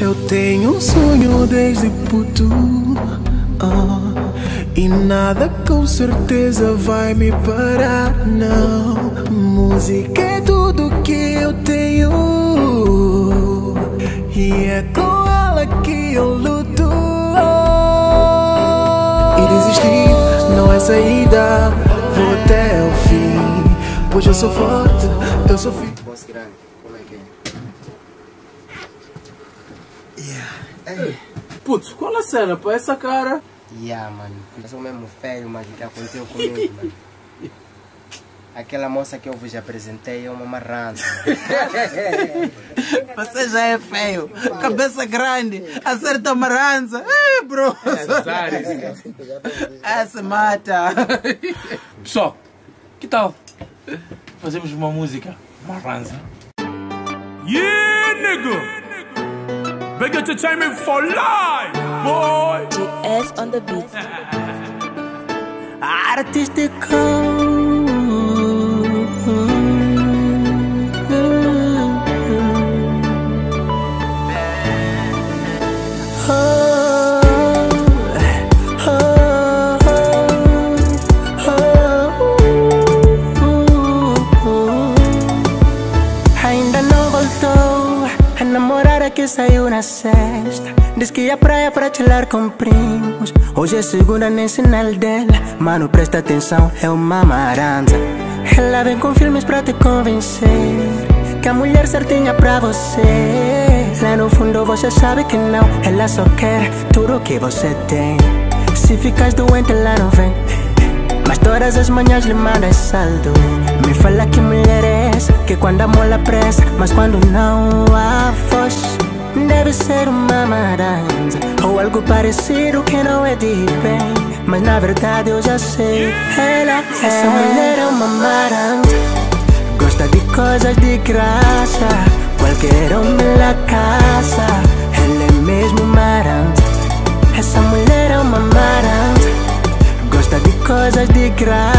Eu tenho um sonho desde puto. ah, e nada com certeza vai me parar, não. Música é tudo que eu tenho. E é com ela que eu luto. E desistir não é saída. Vou até o fim. Pois eu sou forte, eu sou filho. Boss grande, como é que é? Putz, qual a cena, pô? Essa cara. Yeah, mano. Eu sou mesmo feio, mas o que aconteceu comigo, mano? Aquela moça que eu vos apresentei é uma marranta. Você já é feio, cabeça grande, acerta maranza. Ei, bro! Essa mata. Pessoal, que tal? Fazemos uma música. Marranza. Yeah, nigga. Big entertainment for life, boy. GS on the beat. Artístico. Que saiu na sexta Diz que ia praia pra chilar com primos. Hoje é segunda, nem sinal dela Mano, presta atenção, é uma maranza. Ela vem com filmes pra te convencer Que a mulher certinha pra você. Lá no fundo você sabe que não Ela só quer tudo que você tem. Se ficas doente, ela não vem. Mas todas as manhãs lhe manda saldo Me fala que mulher é essa Que quando a mola pressa Mas quando não há Ser uma maranza Ou algo parecido que não é de bem Mas na verdade eu já sei Ela, essa mulher é uma maranza. Gosta de coisas de graça Qualquer homem lá casa Ela é mesmo maranza. Essa mulher é uma maranza. Gosta de coisas de graça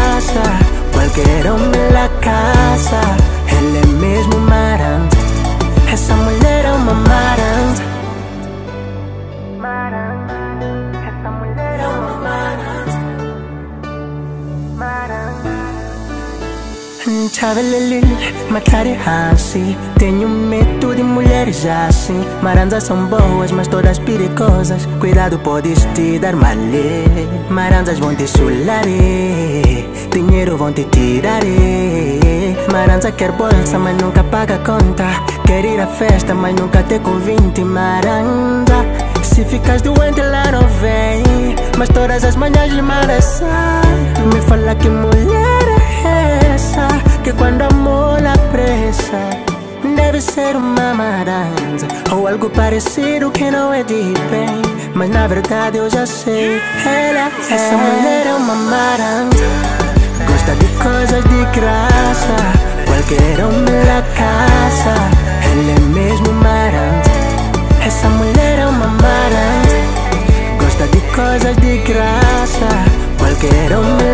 Chavelele, matare assim Tenho medo de mulheres assim Maranzas são boas, mas todas perigosas. Cuidado, podes te dar male Maranzas vão te chular Dinheiro vão te tirar Maranza quer bolsa, mas nunca paga conta. Quer ir à festa, mas nunca te convite Maranza. Se ficas doente, lá não vem. Mas todas as manhãs lhe manda salto Me fala que mulher ser uma maranza Ou algo parecido que não é de bem Mas na verdade eu já sei Ela, essa mulher é uma maranza. Gosta de coisas de graça Qualquer homem lá casa Ela é mesmo maranza. Essa mulher é uma maranza. Gosta de coisas de graça Qualquer homem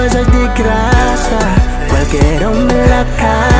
coisas de graça. Qualquer homem lá casa